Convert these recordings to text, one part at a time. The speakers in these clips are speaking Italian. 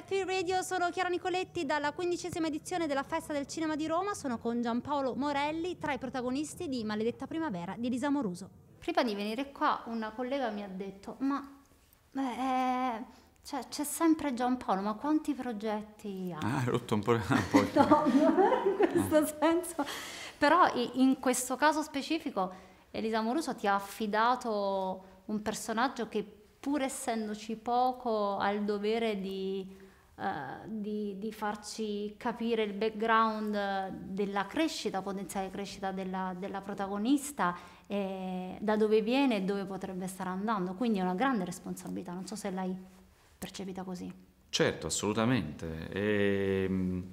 Happy Radio, sono Chiara Nicoletti dalla quindicesima edizione della Festa del Cinema di Roma, sono con Giampaolo Morelli, tra i protagonisti di Maledetta Primavera di Elisa Moruso. Prima di venire qua una collega mi ha detto, ma eh, cioè, c'è sempre Giampaolo, ma quanti progetti ha? Ah, hai rotto un po'. Un po'. no, non in questo senso. Però in questo caso specifico Elisa Moruso ti ha affidato un personaggio che pur essendoci poco, ha il dovere di, uh, di, di, farci capire il background della crescita, potenziale crescita della, della protagonista, e da dove viene e dove potrebbe stare andando. Quindi è una grande responsabilità, non so se l'hai percepita così. Certo, assolutamente. E, ehm,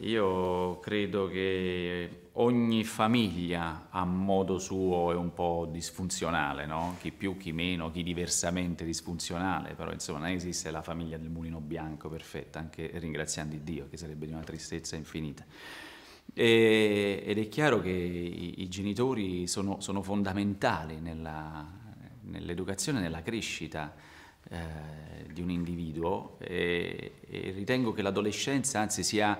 io credo che ogni famiglia a modo suo è un po' disfunzionale, no? chi più, chi meno, chi diversamente disfunzionale, però insomma non esiste la famiglia del mulino bianco perfetta, anche ringraziando Dio, che sarebbe di una tristezza infinita. E, ed è chiaro che i, i genitori sono, sono fondamentali nell'educazione nella crescita eh, di un individuo e, e ritengo che l'adolescenza anzi sia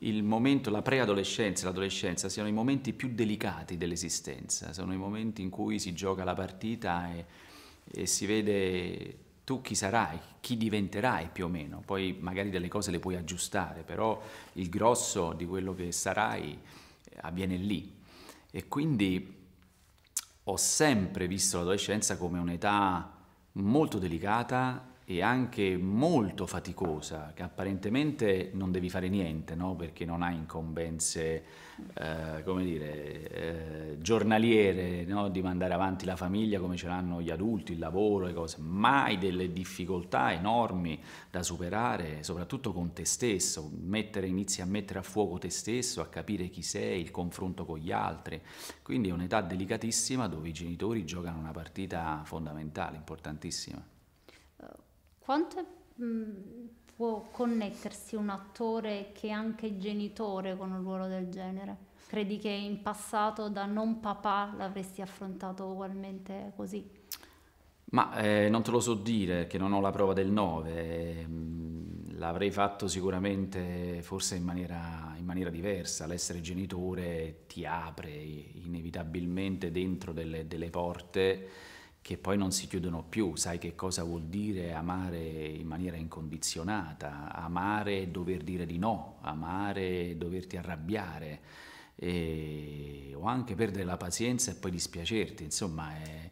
il momento, la preadolescenza e l'adolescenza siano i momenti più delicati dell'esistenza, sono i momenti in cui si gioca la partita e, e si vede tu chi sarai, chi diventerai più o meno, poi magari delle cose le puoi aggiustare, però il grosso di quello che sarai avviene lì. E quindi ho sempre visto l'adolescenza come un'età molto delicata e anche molto faticosa, che apparentemente non devi fare niente, no? perché non hai incombenze, eh, come dire, eh, giornaliere no? di mandare avanti la famiglia come ce l'hanno gli adulti, il lavoro, le cose, ma hai delle difficoltà enormi da superare, soprattutto con te stesso, mettere, inizi a mettere a fuoco te stesso, a capire chi sei, il confronto con gli altri, quindi è un'età delicatissima dove i genitori giocano una partita fondamentale, importantissima. Quanto mh, può connettersi un attore che è anche genitore con un ruolo del genere? Credi che in passato da non papà l'avresti affrontato ugualmente così? Ma eh, non te lo so dire, che non ho la prova del 9. L'avrei fatto sicuramente, forse in maniera, in maniera, diversa. L'essere genitore ti apre inevitabilmente dentro delle, delle porte che poi non si chiudono più, sai che cosa vuol dire amare in maniera incondizionata, amare dover dire di no, amare doverti arrabbiare, e, o anche perdere la pazienza e poi dispiacerti, insomma, è,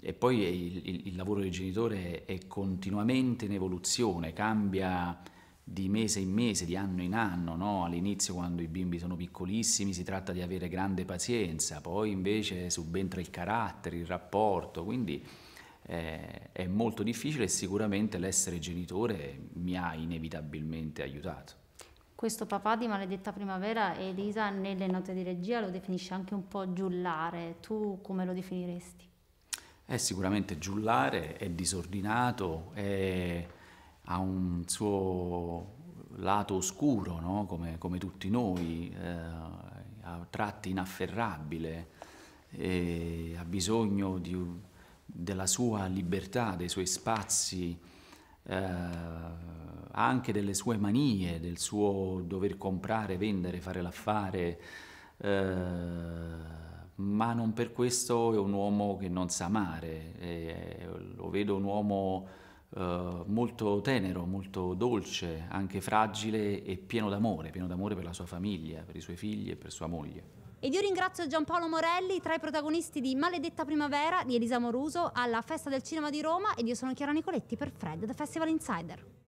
e poi il, il, il lavoro del genitore è continuamente in evoluzione, cambia di mese in mese, di anno in anno, no? all'inizio quando i bimbi sono piccolissimi si tratta di avere grande pazienza, poi invece subentra il carattere, il rapporto, quindi eh, è molto difficile e sicuramente l'essere genitore mi ha inevitabilmente aiutato. Questo papà di Maledetta Primavera, Elisa, nelle note di regia lo definisce anche un po' giullare, tu come lo definiresti? È sicuramente giullare, è disordinato, è ha un suo lato oscuro, no? come, come, tutti noi, eh, a tratti inafferrabile, ha bisogno di, della sua libertà, dei suoi spazi, eh, anche delle sue manie, del suo dover comprare, vendere, fare l'affare, eh, ma non per questo è un uomo che non sa amare, eh, lo vedo un uomo eh, molto tenero, molto dolce, anche fragile e pieno d'amore, pieno d'amore per la sua famiglia, per i suoi figli e per sua moglie. Ed io ringrazio Giampaolo Morelli, tra i protagonisti di Maledetta Primavera di Elisa Moruso alla Festa del Cinema di Roma ed io sono Chiara Nicoletti per Fred, The Festival Insider.